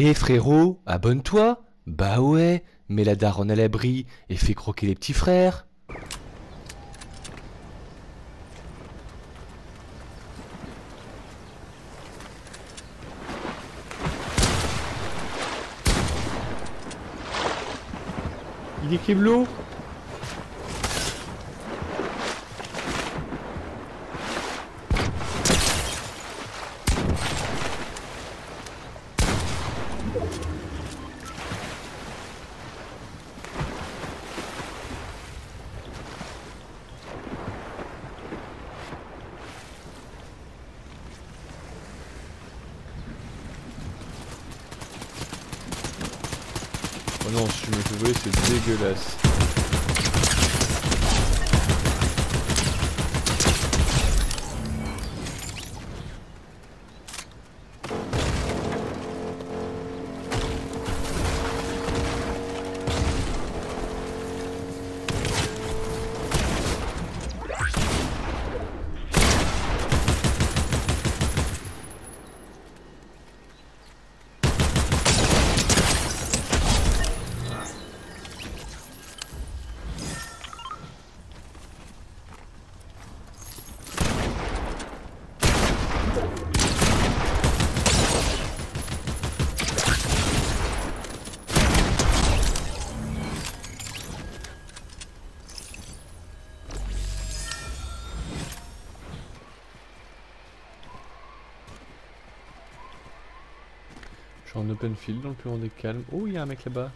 Eh frérot, abonne-toi Bah ouais, mets la daronne à l'abri et fais croquer les petits frères. Il est Keblo Oh non, si je me fais voler, c'est dégueulasse. Je suis en open field, donc plus on est calme. Oh, il y a un mec là-bas.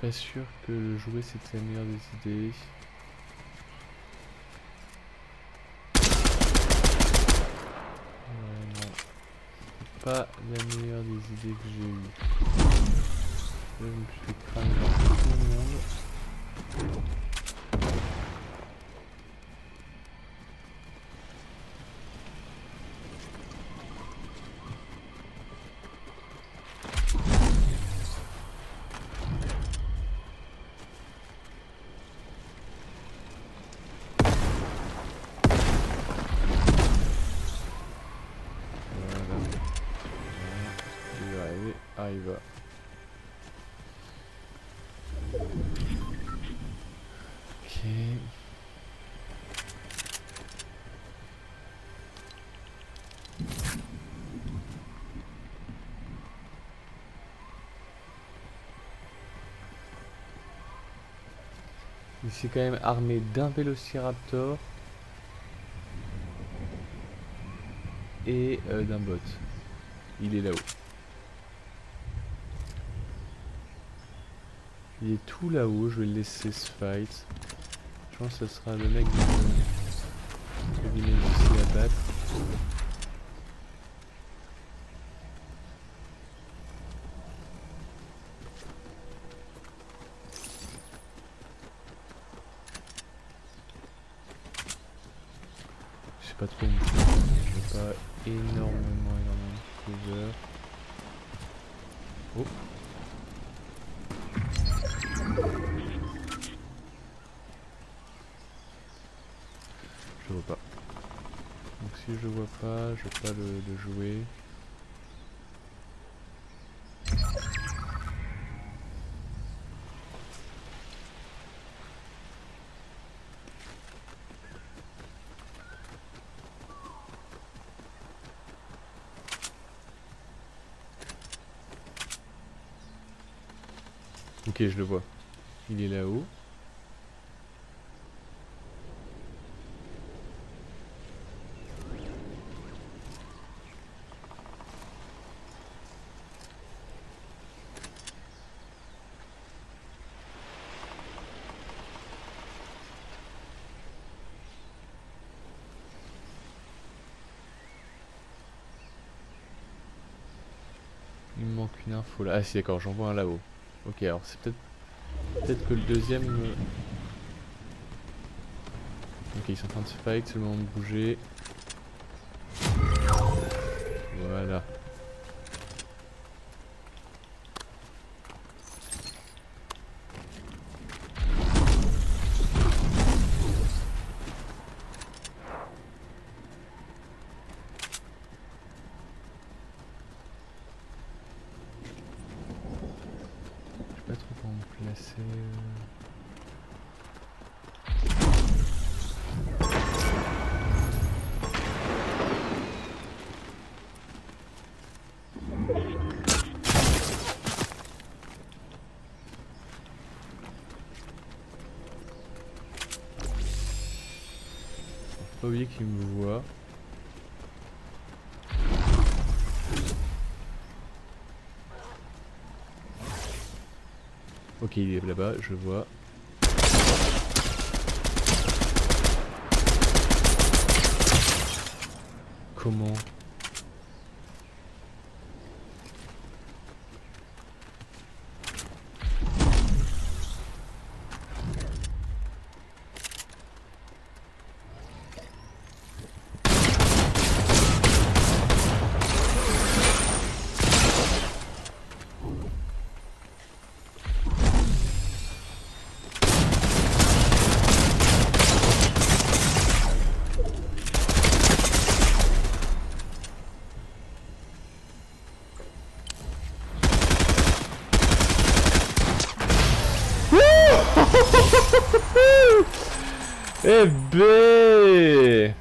Pas sûr que le jouer c'est la meilleure des idées. Ouais, non. Pas la meilleure des idées que j'ai eues. Là, je me suis fait cramer tout le monde. Il s'est quand même armé d'un vélociraptor et euh, d'un bot. Il est là-haut. Il est tout là-haut, je vais le laisser se fight. Je pense que ce sera le mec cabinet ici à battre. Je sais pas trop faire. J'ai pas énormément, énormément de cover. Oh. Je vois pas, je vais pas le, le jouer. Ok, je le vois. Il est là-haut. Il me manque une info là. Ah si d'accord, j'en vois un là-haut. Ok, alors c'est peut-être... Peut-être que le deuxième... Euh, ok, ils sont en train de se fight, moment de bouger. Faut pas oublier qu'il me voit. Ok, il est là-bas, je vois. Comment Eh B